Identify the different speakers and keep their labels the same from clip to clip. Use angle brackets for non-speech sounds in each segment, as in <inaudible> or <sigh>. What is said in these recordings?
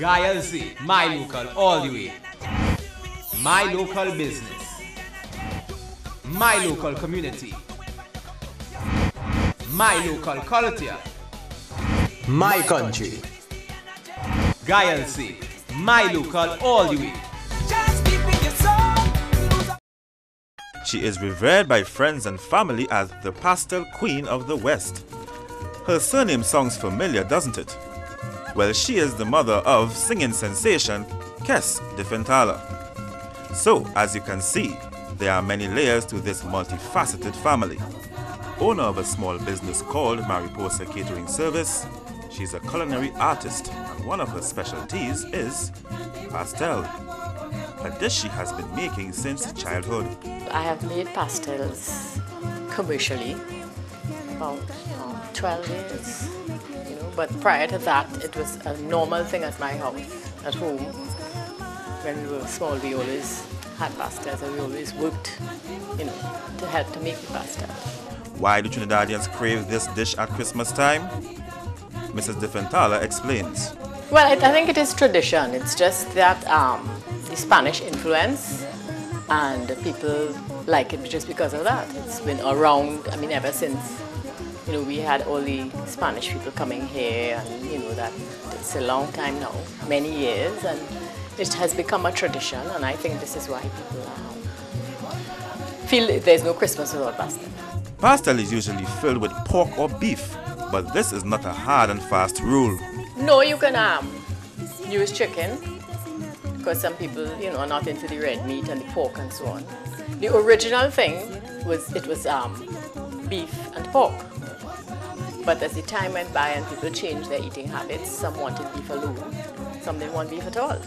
Speaker 1: Guy LC, my local all the way. My local business. My local community. My local culture.
Speaker 2: My country.
Speaker 1: Guy LC, my local all the way.
Speaker 3: She is revered by friends and family as the pastel queen of the West. Her surname sounds familiar, doesn't it? Well, she is the mother of singing sensation Kees Dieffenthaller. So, as you can see, there are many layers to this multifaceted family. Owner of a small business called Mariposa Catering Service, she's a culinary artist and one of her specialties is pastel a dish she has been making since childhood.
Speaker 4: I have made pastels commercially about um, 12 years, you know, but prior to that it was a normal thing at my house, at home. When we were small we always had pastels and we always worked, you know, to help to make the pasta.
Speaker 3: Why do Trinidadians crave this dish at Christmas time? Mrs. Dieffenthaller explains.
Speaker 4: Well, I, I think it is tradition. It's just that um, the Spanish influence and people like it just because of that. It's been around, I mean, ever since, you know, we had all the Spanish people coming here and, you know, that it's a long time now, many years, and it has become a tradition, and I think this is why people um, feel there's no Christmas without pastel.
Speaker 3: Pastel is usually filled with pork or beef, but this is not a hard and fast rule.
Speaker 4: No, you can um, use chicken, because some people, you know, are not into the red meat and the pork and so on. The original thing was it was um, beef and pork. But as the time went by and people changed their eating habits, some wanted beef alone, some didn't want beef at all.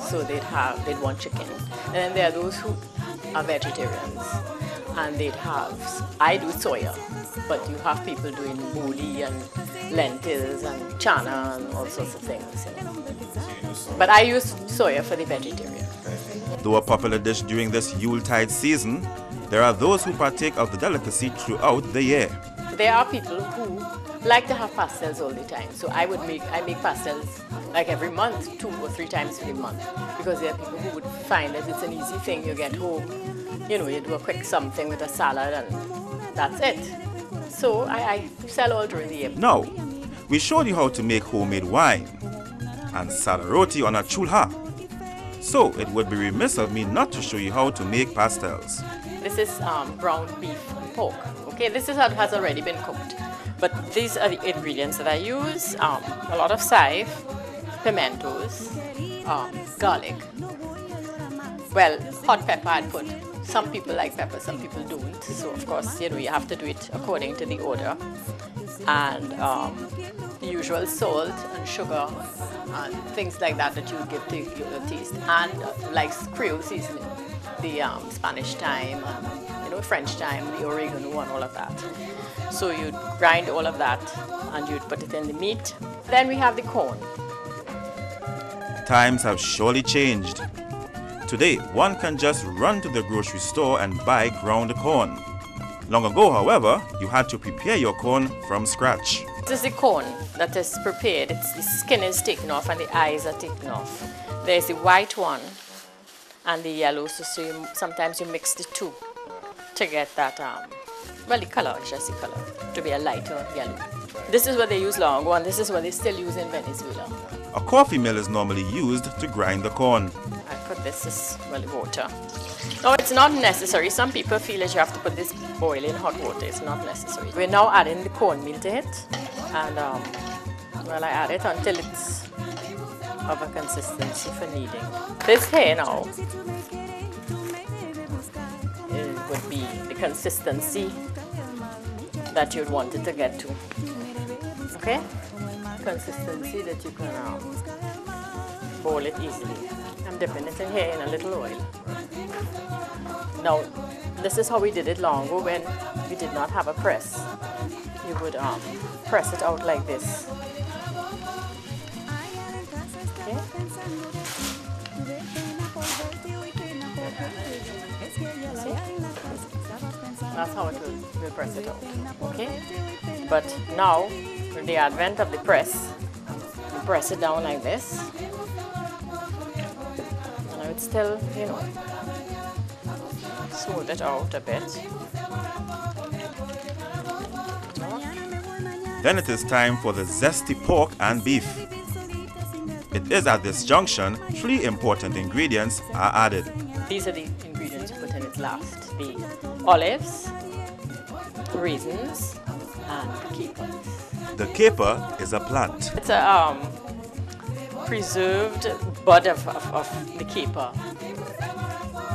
Speaker 4: So they'd have they'd want chicken. And then there are those who are vegetarians and they'd have I do soya, but you have people doing bodi and lentils and chana and all sorts of things. You know. But I use soya for the vegetarian.
Speaker 3: Though a popular dish during this Yuletide season, there are those who partake of the delicacy throughout the year.
Speaker 4: There are people who like to have pastels all the time. So I would make I make pastels like every month, two or three times a month. Because there are people who would find that it's an easy thing. You get home, you know, you do a quick something with a salad and that's it. So I, I sell all during the year.
Speaker 3: Now, we showed you how to make homemade wine and sada roti on a chulha. So it would be remiss of me not to show you how to make pastels.
Speaker 4: This is um, ground beef pork. Okay, this is what has already been cooked. But these are the ingredients that I use. Um, a lot of sage, pimentos, um, garlic. Well, hot pepper I'd put. Some people like pepper, some people don't. So of course, you know, you have to do it according to the order. And um, the usual salt and sugar and things like that that you give to your taste. And uh, like Creole seasoning, the um, Spanish thyme, and, you know, French thyme, the oregano and all of that. So you'd grind all of that and you'd put it in the meat. Then we have the corn.
Speaker 3: Times have surely changed. Today, one can just run to the grocery store and buy ground corn. Long ago, however, you had to prepare your corn from scratch.
Speaker 4: This is the corn that is prepared. It's, the skin is taken off and the eyes are taken off. There's the white one and the yellow, so, so you, sometimes you mix the two to get that, um, well, the color, just the color, to be a lighter yellow. This is what they use long ago, and this is what they still use in Venezuela.
Speaker 3: A coffee mill is normally used to grind the corn.
Speaker 4: Put this as well water. No, it's not necessary. Some people feel that you have to put this boil in hot water. It's not necessary. We're now adding the cornmeal to it, and um, well, I add it until it's of a consistency for kneading. This here now it would be the consistency that you'd want it to get to. Okay? Consistency that you can um, boil it easily. I'm dipping it in here in a little oil. Now, this is how we did it long ago when we did not have a press. You would um, press it out like this. Okay? See? That's how it will, will press it out. Okay? But now, with the advent of the press, you press it down like this still, you know, smooth it out a bit.
Speaker 3: Then it is time for the zesty pork and beef. It is at this junction three important ingredients are added.
Speaker 4: These are the ingredients you put in it last. The olives, raisins, and capers.
Speaker 3: The caper is a plant.
Speaker 4: It's a um, preserved bud of, of, of the caper.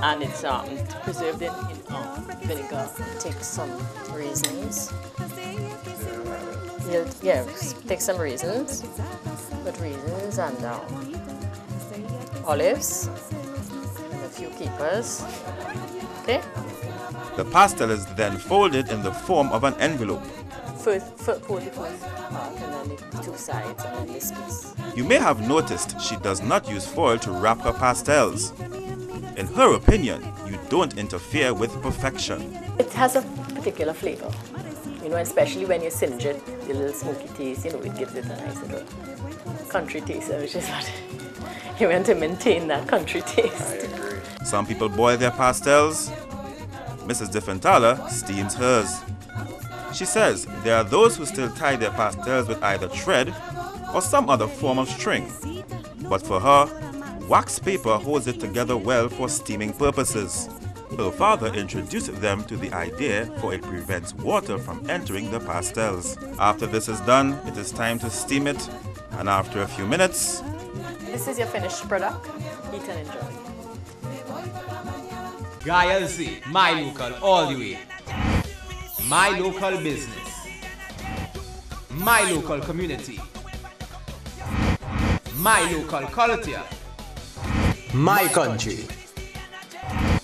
Speaker 4: And it's um, preserved in, in um, vinegar. Take some raisins. Yeah, yeah, take some raisins. Put raisins and um, olives and a few capers. Okay?
Speaker 3: The pastel is then folded in the form of an envelope.
Speaker 4: First, first fold the first part and then the two sides and then this piece.
Speaker 3: You may have noticed she does not use foil to wrap her pastels. In her opinion, you don't interfere with perfection.
Speaker 4: It has a particular flavor. You know, especially when you singe it, the little smoky taste, you know, it gives it a nice little country taste, which is what <laughs> you want to maintain that country taste.
Speaker 3: Some people boil their pastels. Mrs. Dieffenthaller steams hers. She says there are those who still tie their pastels with either thread or some other form of string. But for her, wax paper holds it together well for steaming purposes. Her father introduced them to the idea for it prevents water from entering the pastels. After this is done, it is time to steam it, and after a few minutes,
Speaker 4: This is your finished product. Eat and enjoy.
Speaker 1: Guy LC, my local all the way. My local business. My local community. My local culture.
Speaker 2: My country.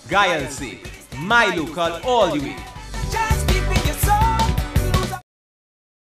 Speaker 1: Guy LC, my local all the way.